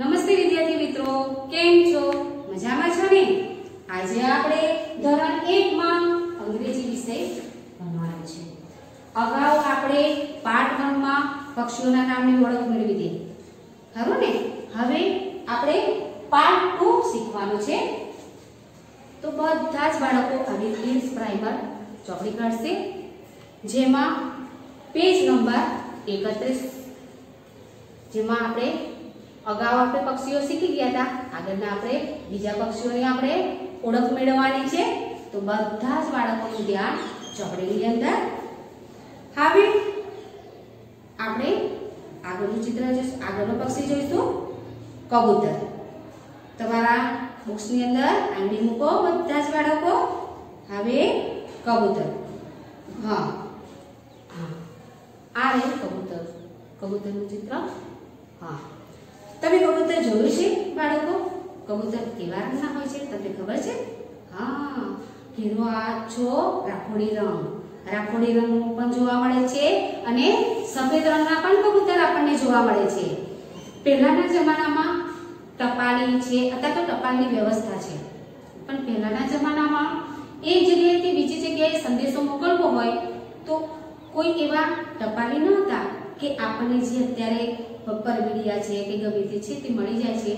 નમસ્તે વિદ્યાર્થી મિત્રો, કેમ છો? મજામાં છો ને? આજે આપણે ધોરણ 1 માં અંગ્રેજી વિષય ભણવાનો છે. અગાઉ આપણે પાઠ 1 માં પક્ષીઓના નામની ઓળખ મેળવી દીધી ખરું ને? હવે આપણે પાઠ 2 શીખવાનું છે. તો બધા જ બાળકો આવી ઇન્સ પ્રાઇમર ચોપડી કાઢશે, જેમાં પેજ નંબર 31 જેમાં આપણે અગાઉ આપણે પક્ષીઓ શીખી ગયા હતા આગળના આપણે બીજા પક્ષીઓની આપણે ઓળખ મેળવવાની છે. તો બધા જ બાળકોનું ધ્યાન ચોપડીની અંદર હવે આપણે આગળનું ચિત્ર જોઈશું. આગળનું પક્ષી જોઈશું. કબૂતર. તમારા બુક્સની અંદર આંગળી મૂકો, બધા જ બાળકો. હવે કબૂતર. હા. આ રહ્યું કબૂતર. કબૂતરનું ચિત્ર. હા. તમે કબૂતર જોયું છે, બાળકો? કબૂતર કેવા રંગના હોય છે, તમને ખબર છે? હા ઘેરો આછો રાખોડી રંગ. રાખોડી રંગ પણ જોવા મળે છે અને સફેદ રંગના પણ કબૂતર આપણને જોવા મળે છે. પહેલાના જમાનામાં ટપાલી છે, અથવા તો ટપાલની વ્યવસ્થા છે. પણ પહેલાના જમાનામાં એ જગ્યાએથી બીજી જગ્યાએ સંદેશો મોકલવો હોય તો કોઈ એવા ટપાલી ન હતા. કે આપણને જે અત્યારે પરમીડિયા છે કે ગમે તે છે તે મળી જાય છે,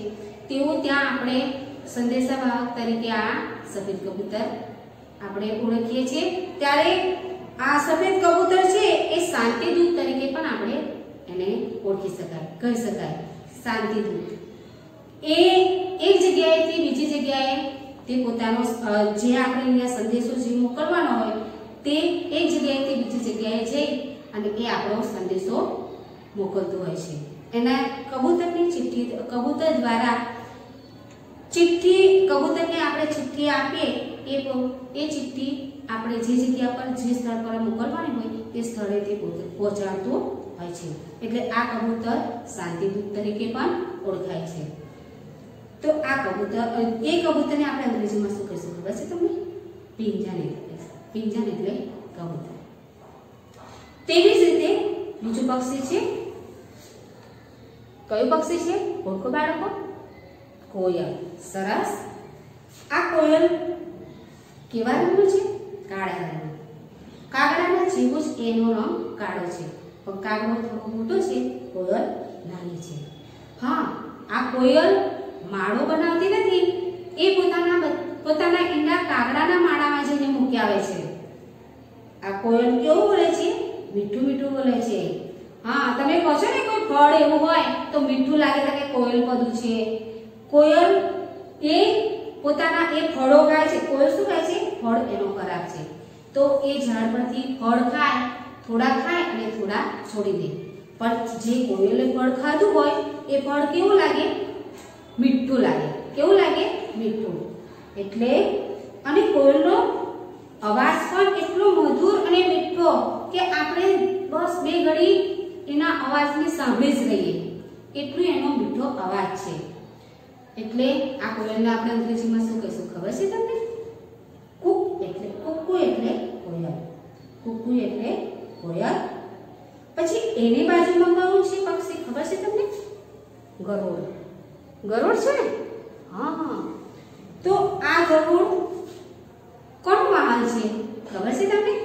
તેઓ ત્યાં આપણે સંદેશાવાહક તરીકે આ સફેદ કબૂતર આપણે ઓળખીએ છીએ. ત્યારે આ સફેદ કબૂતર છે એ શાંતિદૂત તરીકે પણ આપણે એને ઓળખી શકાય, કહી શકાય. શાંતિદૂત એ એક જગ્યાએથી બીજી જગ્યાએ તે પોતાનો જે આપણે અહીંયા સંદેશો જે મોકલવાનો હોય તે એક જગ્યાએથી બીજી જગ્યાએ જઈ અને એ આપણો સંદેશો મોકલતું હોય છે. એના કબૂતરની ચિઠ્ઠી, કબૂતર દ્વારા ચિઠ્ઠી, કબૂતરને આપણે ચિઠ્ઠી આપીએ, એ એ ચિઠ્ઠી આપણે જે જગ્યા પર, જે સ્થળ પર મોકલવાની હોય, તે સ્થળે તે પહોંચાડતું હોય છે. એટલે આ કબૂતર શાંતિદૂત તરીકે પણ ઓળખાય છે. તો આ કબૂતર એ કબૂતરને આપણે અંગ્રેજીમાં શું કહીશું ખબર છે તમને? પિંજન એટલે પિંજન એટલે કબૂતર. તેવી જ રીતે બીજું પક્ષી છે. કયું પક્ષી છે? ઓળખો બાળકો. કોયલ. સરસ. આ કોયલ કેવા રંગનું છે? કાળા રંગનું. કાગડાના જેવું જ એનો રંગ કાળો છે. પણ કાગડો થોડો મોટો છે. કોયલ નાની છે. હા, આ કોયલ માળો બનાવતી નથી. એ પોતાના પોતાના ઈંડા કાગડાના માળામાં જઈને મૂકી આવે છે. આ કોયલ મીઠું બોલે છે. હા, તમે કહો છો ને કોઈ ફળ એવું હોય તો મીઠું લાગે તો કે કોયલ પદું છે. કોયલ એ પોતાના એ ફળો ખાય છે. કોયલ શું ખાય છે? ફળ એનો ખરાબ છે. તો એ ઝાડ પરથી ફળ ખાય, થોડા ખાય અને થોડા છોડી દે. પણ જે કોયલે ફળ ખાધું હોય, એ ફળ કેવું લાગે? મીઠું લાગે. કેવું લાગે? મીઠું. એટલે અને કોયલનો અવાજ પણ એટલો મધુર અને મીઠો કે આપણે બસ બે ઘડી એના અવાજને સાંભળી જ રહીએ એટલું એનો મીઠો અવાજ છે. એટલે આ કોયલને આપણે અંગ્રેજીમાં શું કહીશું? ખબર છે તમને? કુક એટલે કુકુ એટલે કોયલ. કુકુ એટલે કોયલ. પછી એની બાજુમાં કયું છે, પક્ષી. ખબર છે તમને? ગરોળ ગરોળ છે? ને હા. તો આ ગરોળ કોણ વાહન છે? ખબર છે તમને?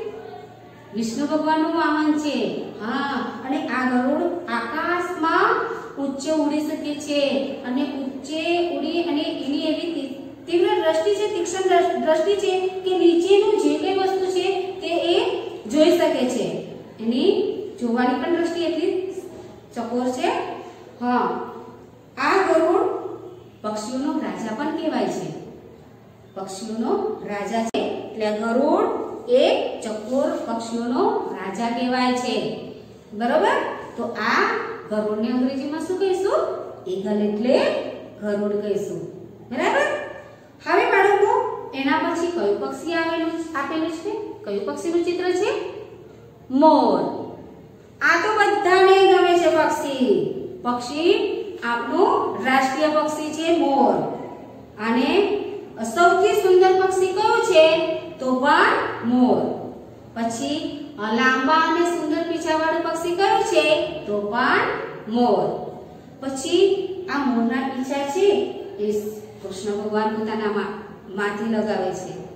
વિષ્ણુ ભગવાનનું વાહન છે. હા, અને આ ગરુડ આકાશમાં ઊંચે ઉડી શકે છે અને ઊંચે ઉડી અને એની એવી તીવ્ર દ્રષ્ટિ છે, તીક્ષ્ણ દ્રષ્ટિ છે કે નીચેનું જે કઈ વસ્તુ છે તે એ જોઈ શકે છે. એની જોવાની પણ દ્રષ્ટિ એટલી ચકોર છે. હા, આ ગરુડ પક્ષીઓનો રાજા પણ કહેવાય છે. પક્ષીઓનો રાજા છે. એટલે ગરુડ એ ચકોર પક્ષીઓનો રાજા કહેવાય છે. બરોબર? તો આ ગરુડને અંગ્રેજીમાં શું કહીશું? ઈગલ એટલે ગરુડ કહીશું. બરાબર? હવે બાળકો, એના પછી કયું પક્ષી આવેલું આપેલું છે? કયું પક્ષીનું ચિત્ર છે? મોર. આ તો બધાને ગમે છે પક્ષી. પક્ષી આપણું રાષ્ટ્રીય પક્ષી છે મોર. અને સૌથી સુંદર પક્ષી કયું છે? તો પણ મોર. પછી લાંબા અને સુંદર પીછાવાળું પક્ષી કયું છે? તો પણ મોર. પછી, આ મોરના છે એ કૃષ્ણ ભગવાન પોતાના માથે લગાવે છે.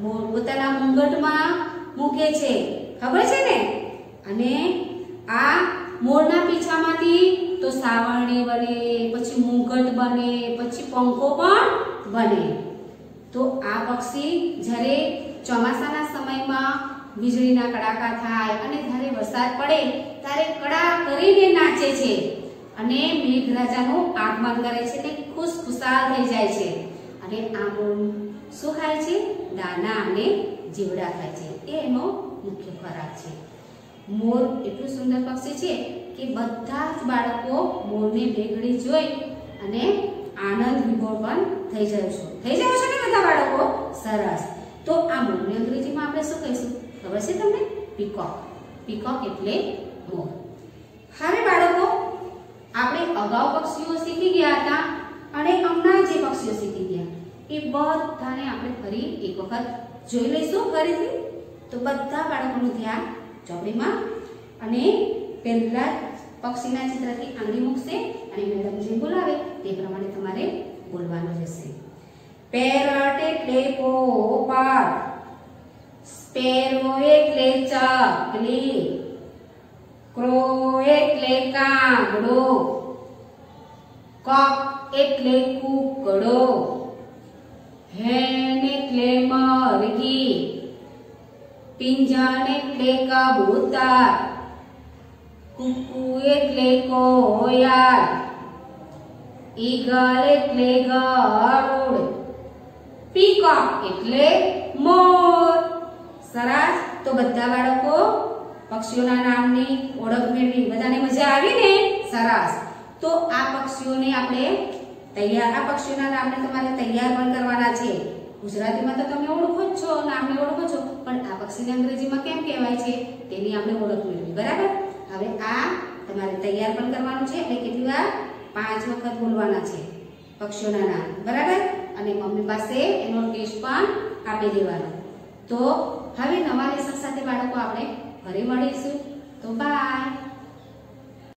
મોર પોતાના મુંગટમાં મૂકે છે. ખબર છે ને? અને આ મોરના પીછામાંથી તો સાવરણી બને, પછી મુંગટ બને, પછી પંખો પણ બને. તો આ પક્ષી જ્યારે ચોમાસાના સમયમાં વીજળીના કડાકા થાય અને જ્યારે વરસાદ પડે, ત્યારે કડા કરીને નાચે છે અને મેઘરાજાનું આગમન કરે છે તે ખુશ ખુશાલ થઈ જાય છે. અને આ મોર શું ખાય છે? દાના અને જીવડા ખાય છે. એ એનો મુખ્ય ખોરાક છે. મોર એટલું સુંદર પક્ષી છે કે બધા જ બાળકો મોરને ભેગડી જોઈ અને આનંદ વિભોર પણ થઈ જાય છે. થઈ જાય છે ને બધા બાળકો? સરસ. તો આ મોરને અંગ્રેજીમાં આપણે શું કહીશું? ખબર છે તમને? પીકોક. પીકોક એટલે મોર. હવે બાળકો, આપણે અગાઉ પક્ષીઓ શીખી ગયા હતા અને હમણાં જે પક્ષીઓ શીખી ગયા, એ બધાને આપણે ફરી એક વખત જોઈ લઈશું ફરીથી. તો બધા બાળકોનું ધ્યાન ચોપડીમાં. અને પહેલા પક્ષીના ચિત્રથી આંગળી મૂકશે. અને મેડમ જે બોલાવે તે પ્રમાણે તમારે બોલવાનું રહેશે. પેરટ એટલે પોપટ સ્પેરો એટલે ચકલી ક્રો એટલે કાગડો. કોક એટલે કુકડો. હેન એટલે મરઘી પિંજણ એટલે કબૂતર. કુકુ એટલે કોયલ ઈગલ એટલે ગરુડ, પીકોક એટલે મોર. સરસ. તો બધા બાળકો પક્ષીઓના નામની ઓળખ મેળવી. બધાને મજા આવી ને? સરસ. તો આ પક્ષીઓને આપણે તૈયાર, આ પક્ષીઓના નામને તમારે તૈયાર પણ કરવાના છે. ગુજરાતીમાં તો તમે ઓળખો જ છો, નામને ઓળખો છો. પણ આ પક્ષીને અંગ્રેજીમાં કેમ કહેવાય છે? તેની આપણે ઓળખ મેળવી. બરાબર? હવે આ તમારે તૈયાર પણ કરવાનું છે એટલે કેટલી વાર? પાંચ વખત બોલવાના છે પક્ષીઓના નામ. બરાબર? અને મમ્મી પાસે એનો ટેસ્ટ પણ આપી દેવાનો. તો હવે નવા લેસન સાથે બાળકો આપણે ફરી મળીશું. તો બાય.